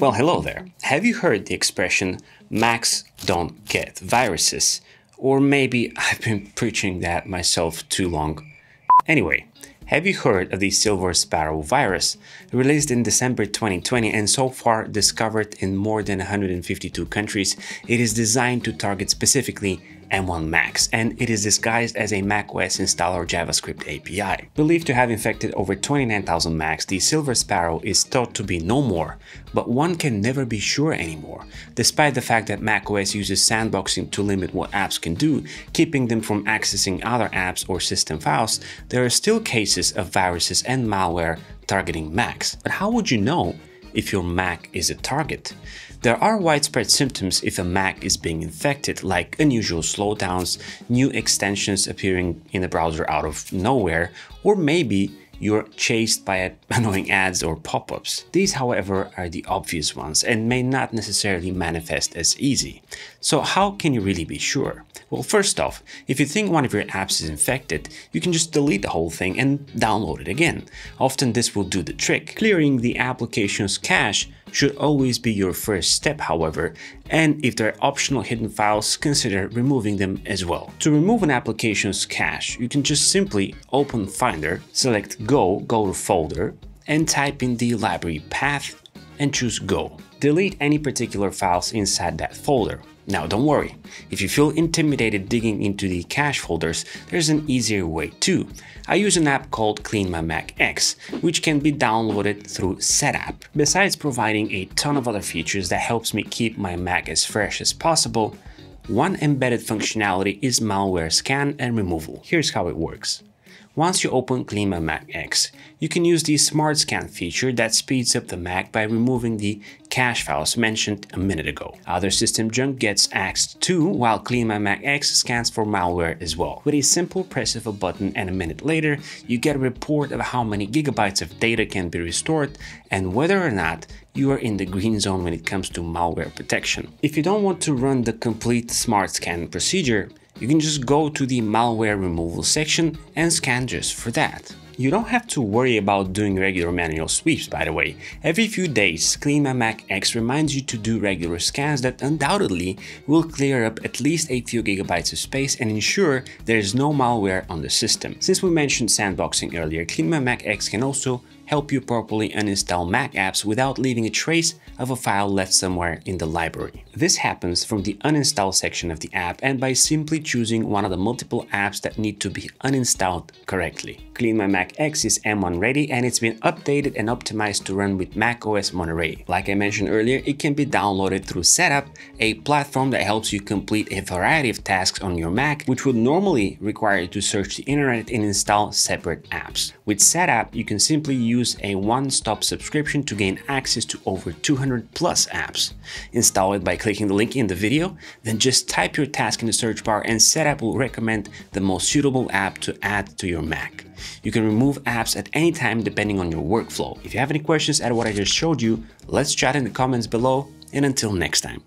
Well, hello there. Have you heard the expression Macs don't get viruses? Or maybe I've been preaching that myself too long. Anyway, have you heard of the Silver Sparrow virus? Released in December 2020 and so far discovered in more than 152 countries, it is designed to target specifically M1 Macs, and it is disguised as a macOS installer JavaScript API. Believed to have infected over 29,000 Macs, the Silver Sparrow is thought to be no more, but one can never be sure anymore. Despite the fact that macOS uses sandboxing to limit what apps can do, keeping them from accessing other apps or system files, there are still cases of viruses and malware targeting Macs. But how would you know if your Mac is a target? There are widespread symptoms if a Mac is being infected, like unusual slowdowns, new extensions appearing in the browser out of nowhere, or maybe you're chased by annoying ads or pop-ups. These, however, are the obvious ones and may not necessarily manifest as easy. So how can you really be sure? Well, first off, if you think one of your apps is infected, you can just delete the whole thing and download it again. Often this will do the trick, clearing the application's cache should always be your first step, however, and if there are optional hidden files, consider removing them as well. To remove an application's cache, you can just simply open Finder, select Go, go to folder, and type in the library path and choose Go. Delete any particular files inside that folder. Now don't worry, if you feel intimidated digging into the cache folders, there's an easier way too. I use an app called CleanMyMac X, which can be downloaded through Setapp. Besides providing a ton of other features that helps me keep my Mac as fresh as possible, one embedded functionality is malware scan and removal. Here's how it works. Once you open Clean Mac X, you can use the Smart Scan feature that speeds up the Mac by removing the cache files mentioned a minute ago. Other system junk gets axed too, while Clean Mac X scans for malware as well. With a simple press of a button and a minute later, you get a report of how many gigabytes of data can be restored and whether or not you are in the green zone when it comes to malware protection. If you don't want to run the complete Smart Scan procedure, you can just go to the malware removal section and scan just for that. You don't have to worry about doing regular manual sweeps, by the way. Every few days, CleanMyMac X reminds you to do regular scans that undoubtedly will clear up at least a few gigabytes of space and ensure there is no malware on the system. Since we mentioned sandboxing earlier, CleanMyMac X can also help you properly uninstall Mac apps without leaving a trace of a file left somewhere in the library. This happens from the uninstall section of the app and by simply choosing one of the multiple apps that need to be uninstalled correctly. CleanMyMac X is M1 ready and it's been updated and optimized to run with macOS Monterey. Like I mentioned earlier, it can be downloaded through Setapp, a platform that helps you complete a variety of tasks on your Mac, which would normally require you to search the internet and install separate apps. With Setapp, you can simply use a one-stop subscription to gain access to over 200 plus apps. Install it by clicking the link in the video, then just type your task in the search bar and Setapp will recommend the most suitable app to add to your Mac. You can remove apps at any time depending on your workflow. If you have any questions at what I just showed you, let's chat in the comments below and until next time.